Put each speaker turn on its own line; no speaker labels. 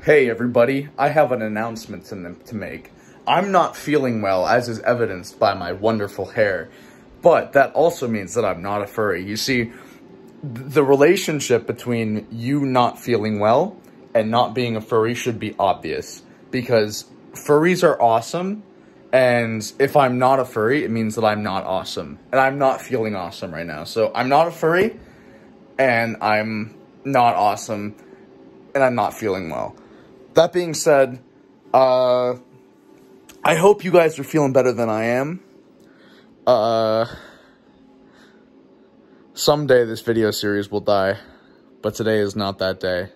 Hey everybody, I have an announcement to, make. I'm not feeling well, as is evidenced by my wonderful hair, but that also means that I'm not a furry. You see, the relationship between you not feeling well and not being a furry should be obvious, because furries are awesome, and if I'm not a furry, it means that I'm not awesome, and I'm not feeling awesome right now. So I'm not a furry, and I'm not awesome, and I'm not feeling well. That being said, uh, I hope you guys are feeling better than I am. Uh, someday this video series will die, but today is not that day.